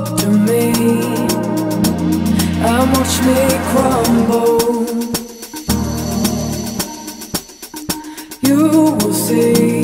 to me and watch me crumble. You will see.